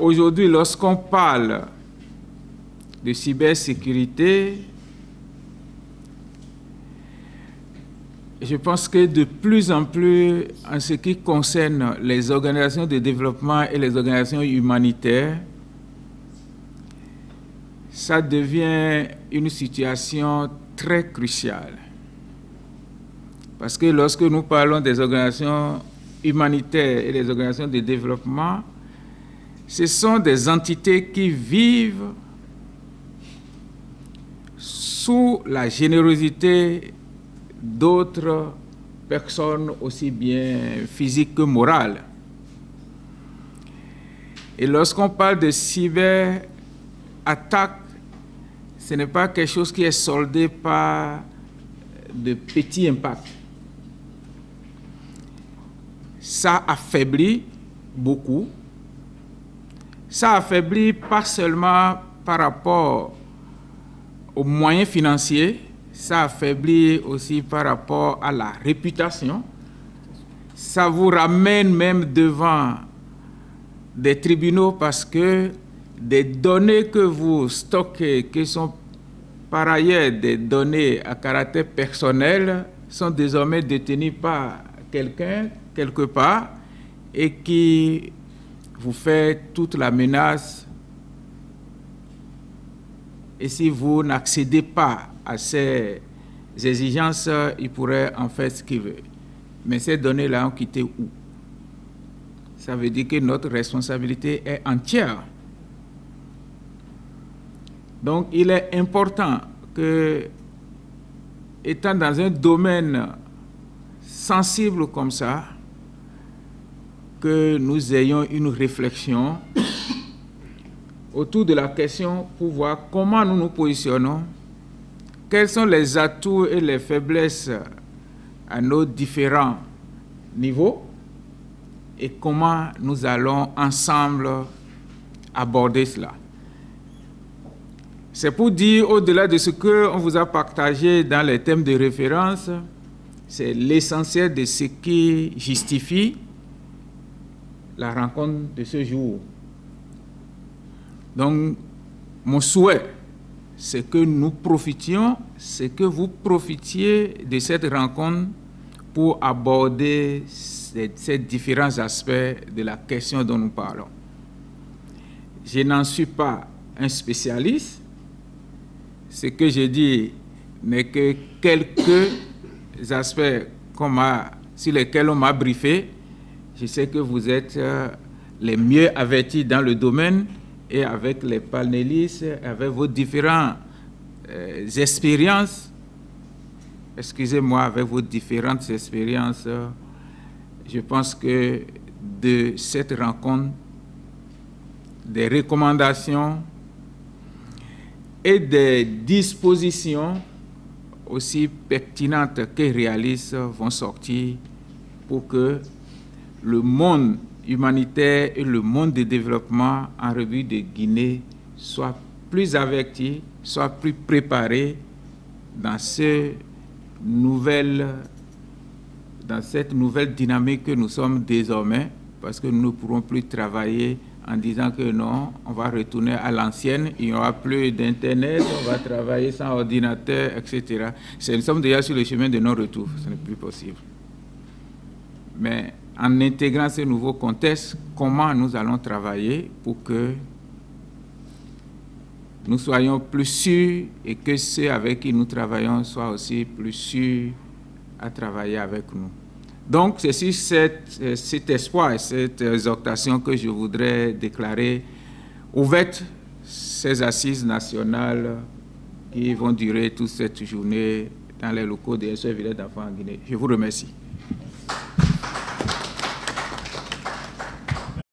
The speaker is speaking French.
Aujourd'hui, lorsqu'on parle de cybersécurité, je pense que de plus en plus, en ce qui concerne les organisations de développement et les organisations humanitaires, ça devient une situation très cruciale. Parce que lorsque nous parlons des organisations humanitaires et des organisations de développement, ce sont des entités qui vivent sous la générosité d'autres personnes aussi bien physiques que morales. Et lorsqu'on parle de cyberattaque, ce n'est pas quelque chose qui est soldé par de petits impacts. Ça affaiblit beaucoup. Ça affaiblit pas seulement par rapport aux moyens financiers, ça affaiblit aussi par rapport à la réputation. Ça vous ramène même devant des tribunaux parce que des données que vous stockez, qui sont par ailleurs des données à caractère personnel, sont désormais détenues par quelqu'un quelque part et qui vous fait toute la menace. Et si vous n'accédez pas à ces exigences, il pourrait en faire ce qu'il veut. Mais ces données-là ont quitté où? Ça veut dire que notre responsabilité est entière. Donc il est important que, étant dans un domaine sensible comme ça, que nous ayons une réflexion autour de la question pour voir comment nous nous positionnons quels sont les atouts et les faiblesses à nos différents niveaux et comment nous allons ensemble aborder cela. C'est pour dire, au-delà de ce qu'on vous a partagé dans les thèmes de référence, c'est l'essentiel de ce qui justifie la rencontre de ce jour. Donc, mon souhait, c'est que nous profitions, c'est que vous profitiez de cette rencontre pour aborder ces, différents aspects de la question dont nous parlons. Je n'en suis pas un spécialiste. Ce que je dis n'est que quelques aspects sur lesquels on m'a briefé. Je sais que vous êtes euh, les mieux avertis dans le domaine et avec les panélistes, avec vos différentes euh, expériences, excusez-moi, avec vos différentes expériences, je pense que de cette rencontre, des recommandations et des dispositions aussi pertinentes que réalistes vont sortir pour que le monde humanitaire et le monde de développement en revue de Guinée soient plus avertis, soient plus préparés dans, dans cette nouvelle dynamique que nous sommes désormais, parce que nous ne pourrons plus travailler en disant que non, on va retourner à l'ancienne, il n'y aura plus d'Internet, on va travailler sans ordinateur, etc. Nous sommes déjà sur le chemin de non-retour, ce n'est plus possible. Mais en intégrant ce nouveau contexte, comment nous allons travailler pour que nous soyons plus sûrs et que ceux avec qui nous travaillons soient aussi plus sûrs à travailler avec nous. Donc, c'est sur cet espoir et cette exhortation que je voudrais déclarer ouverte ces assises nationales qui vont durer toute cette journée dans les locaux des SOE Village d'enfants en Guinée. Je vous remercie.